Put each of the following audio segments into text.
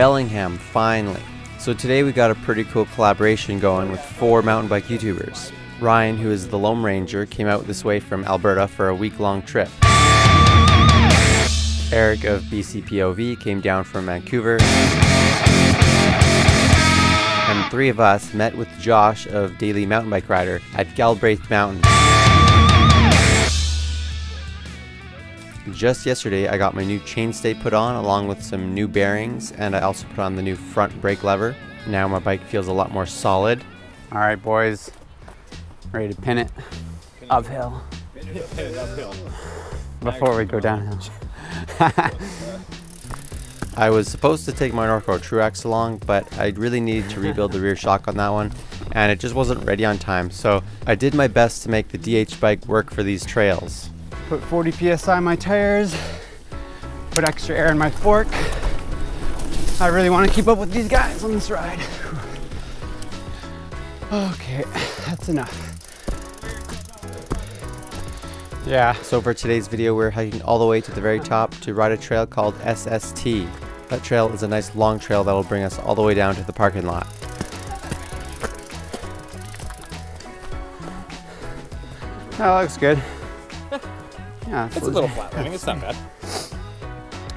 Bellingham, finally. So today we got a pretty cool collaboration going with four mountain bike YouTubers. Ryan, who is the Loam Ranger, came out this way from Alberta for a week-long trip. Eric of BCPOV came down from Vancouver. And three of us met with Josh of Daily Mountain Bike Rider at Galbraith Mountain. Just yesterday, I got my new chainstay put on along with some new bearings, and I also put on the new front brake lever. Now my bike feels a lot more solid. All right, boys, ready to pin it uphill before we go downhill. I was supposed to take my Norco Truax along, but I really needed to rebuild the rear shock on that one, and it just wasn't ready on time. So I did my best to make the DH bike work for these trails. Put 40 psi in my tires, put extra air in my fork. I really want to keep up with these guys on this ride. Okay, that's enough. Yeah. So for today's video, we're hiking all the way to the very top to ride a trail called SST. That trail is a nice long trail that will bring us all the way down to the parking lot. That looks good. Yeah, It's a little flat landing. It's not bad.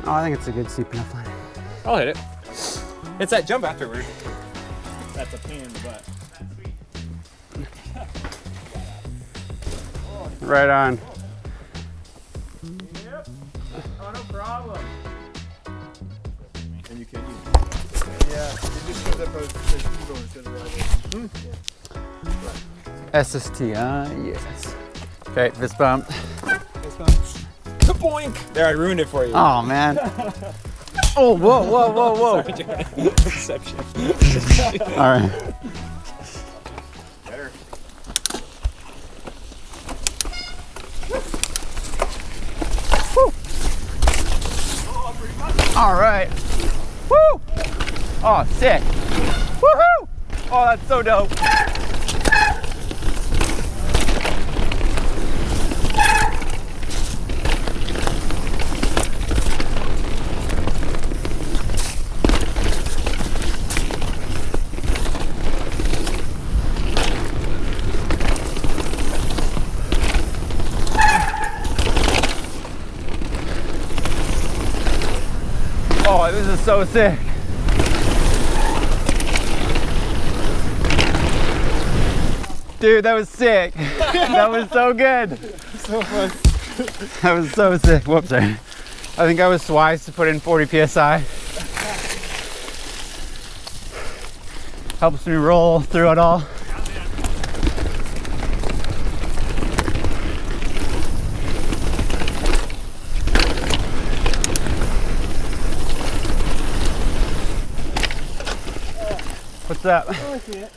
Oh, I think it's a good steep enough landing. I'll hit it. It's that jump afterward. That's a pain in the butt. Right on. Yep. Oh, no problem. And you can use. Yeah, it just shows up as the Eagle instead of Riding. SST, uh, yes. Okay, fist bump. Boink! There, I ruined it for you. Oh, man. Oh, whoa, whoa, whoa, whoa. Inception. All right. Better. All right. Woo! Oh, sick. Woohoo! Oh, that's so dope. Oh, this is so sick. Dude, that was sick. that was so good. So fun. That was so sick. Whoops, sorry. I think I was wise to put in 40 psi. Helps me roll through it all. What's that? Oh, I see it.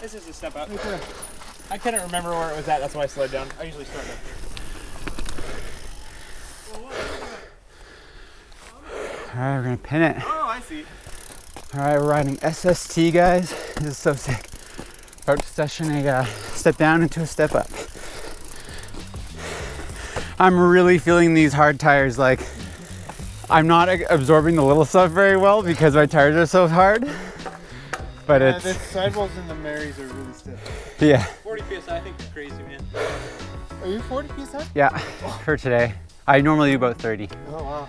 This is a step up. I couldn't remember where it was at. That's why I slowed down. I usually start up All right, we're gonna pin it. Oh, I see. All right, we're riding SST, guys. This is so sick. Approach session, a uh, step down into a step up. I'm really feeling these hard tires. Like, I'm not absorbing the little stuff very well because my tires are so hard. But Yeah, it's, the sidewalls and the Marys are really stiff. yeah, 40 psi. I think you're crazy, man. Are you 40 psi? yeah, for today. I normally do about 30. Oh wow.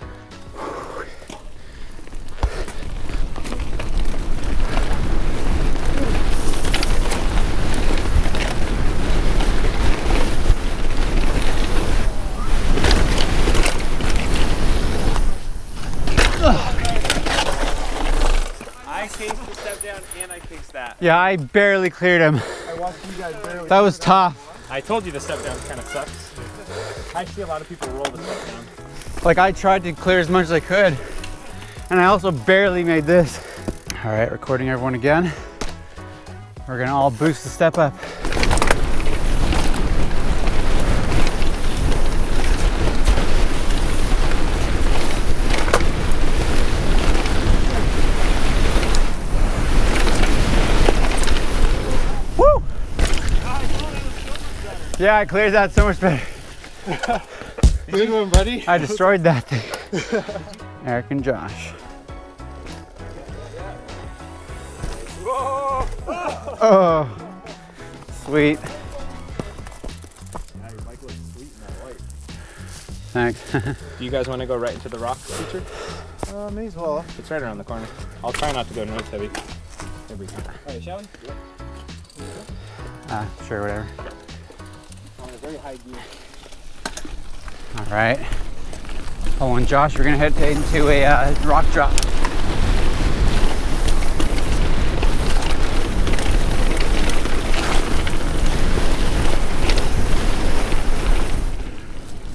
I cased the step down and I cased that. Yeah, I barely cleared him. I watched you guys barely. That was tough. I told you the step down kind of sucks. I see a lot of people roll the step down. Like I tried to clear as much as I could. And I also barely made this. All right, recording everyone again. We're gonna all boost the step up. Yeah, I cleared that so much better. Good one, buddy. I destroyed that thing. Eric and Josh. Oh, sweet. Thanks. Do you guys want to go right into the rock feature? Uh, may as well. It's right around the corner. I'll try not to go north heavy. Every time. Alright, shall we? uh, sure, whatever. Very high gear. All right. Oh, and Josh, we're gonna head into a uh, rock drop.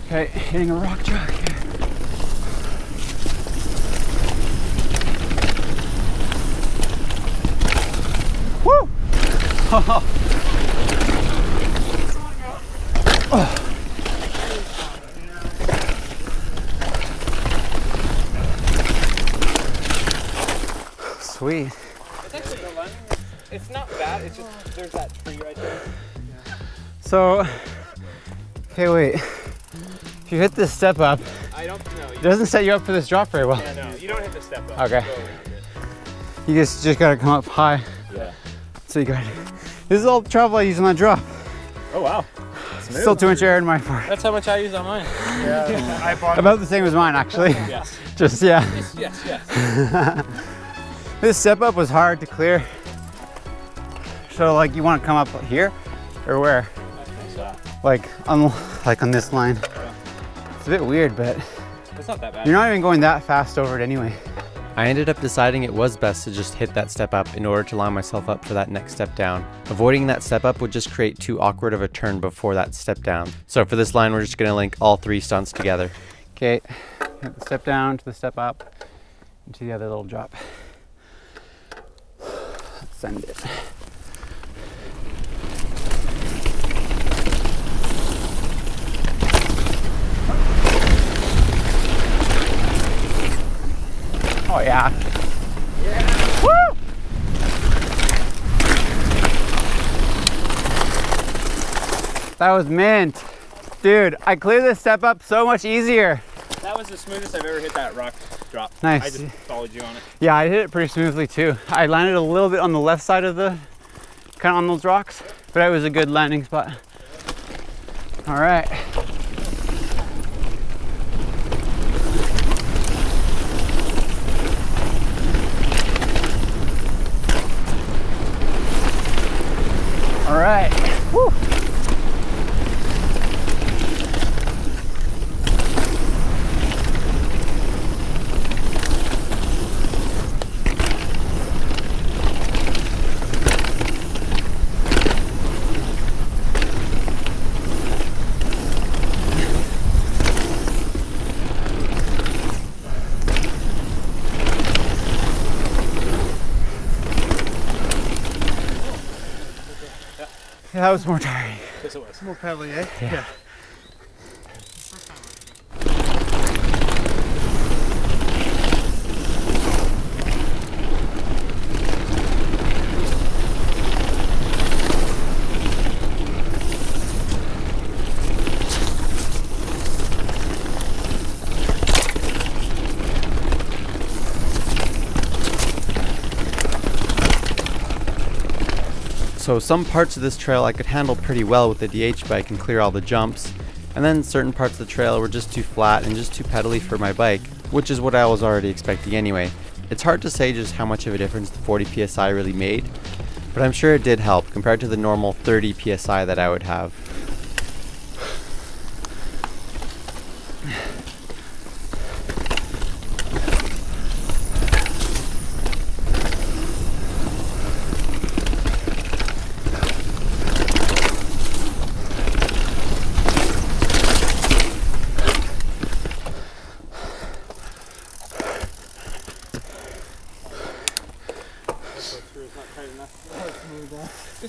Okay, hitting a rock drop here. So, okay, wait. If you hit this step up, I don't know. it doesn't set you up for this drop very well. Yeah, no, you don't hit the step up. Okay. Go. You just just gotta come up high. Yeah. So you got. This is all the travel I use on that drop. Oh wow. Still too much air in my part. That's how much I use on mine. Yeah. I bought About the same as mine, actually. Yes. Just yeah. Yes. Yes. This step up was hard to clear. So like, you want to come up here, or where? Uh, like on like on this line. It's a bit weird, but It's not that bad. you're not even going that fast over it anyway. I ended up deciding it was best to just hit that step up in order to line myself up for that next step down. Avoiding that step up would just create too awkward of a turn before that step down. So for this line, we're just gonna link all three stunts together. Okay, hit the step down to the step up to the other little drop. Send it. Oh yeah. Woo! That was mint. Dude, I cleared this step up so much easier. That was the smoothest I've ever hit that rock drop. Nice. I just followed you on it. Yeah, I hit it pretty smoothly too. I landed a little bit on the left side of the, kind of on those rocks, but it was a good landing spot. All right. All right. Woo. Yeah, that was more tiring. Yes, it was. more pedaling, eh? Yeah. So some parts of this trail I could handle pretty well with the DH bike and clear all the jumps, and then certain parts of the trail were just too flat and just too pedally for my bike, which is what I was already expecting anyway. It's hard to say just how much of a difference the 40 psi really made, but I'm sure it did help compared to the normal 30 psi that I would have.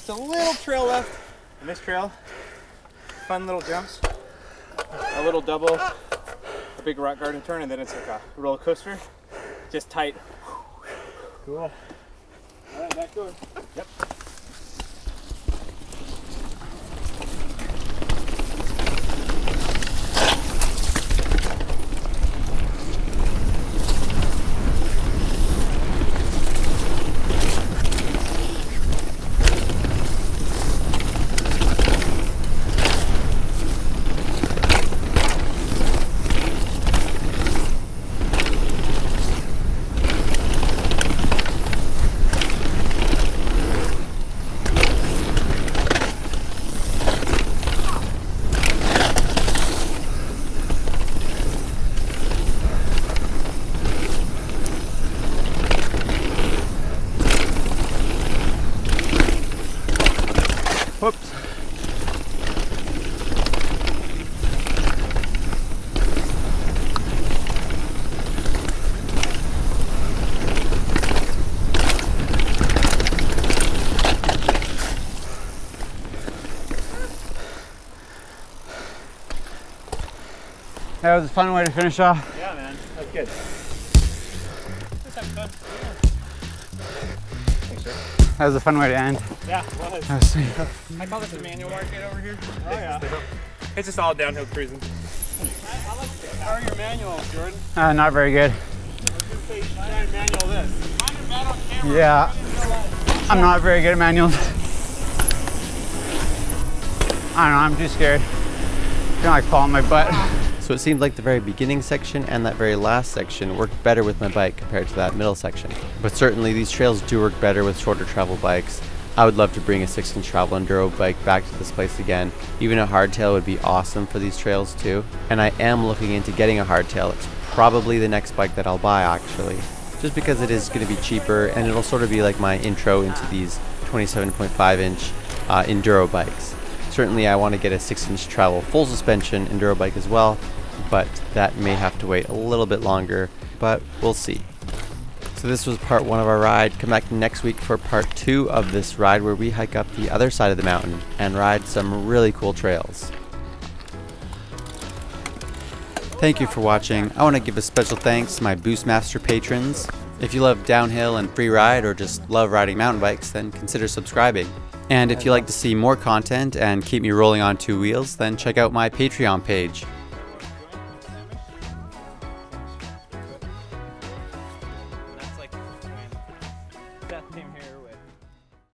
Just a little trail left. And this trail, fun little jumps. A little double, a big rock garden turn, and then it's like a roller coaster. Just tight. Cool. All right, back going. Yep. Whoops. That was a fun way to finish off. Yeah, man. That's good. Thanks, sir. That was a fun way to end. Yeah, well, it's- That was sweet. I call this the manual market over here. Oh, yeah. It's just all downhill cruising. How are your manuals, Jordan? Uh, not very good. Try and. Yeah. I'm not very good at manuals. I don't know, I'm too scared. I feel like falling my butt. So it seemed like the very beginning section and that very last section worked better with my bike compared to that middle section. But certainly these trails do work better with shorter travel bikes. I would love to bring a 6 inch travel enduro bike back to this place again. Even a hardtail would be awesome for these trails too. And I am looking into getting a hardtail. It's probably the next bike that I'll buy actually. Just because it is going to be cheaper and it'll sort of be like my intro into these 27.5 inch uh, enduro bikes. Certainly I want to get a 6 inch travel full suspension enduro bike as well, but that may have to wait a little bit longer, but we'll see. So this was part one of our ride. Come back next week for part two of this ride where we hike up the other side of the mountain and ride some really cool trails. Thank you for watching. I want to give a special thanks to my Boostmaster patrons. If you love downhill and free ride or just love riding mountain bikes, then consider subscribing. And if you like to see more content and keep me rolling on two wheels, then check out my Patreon page.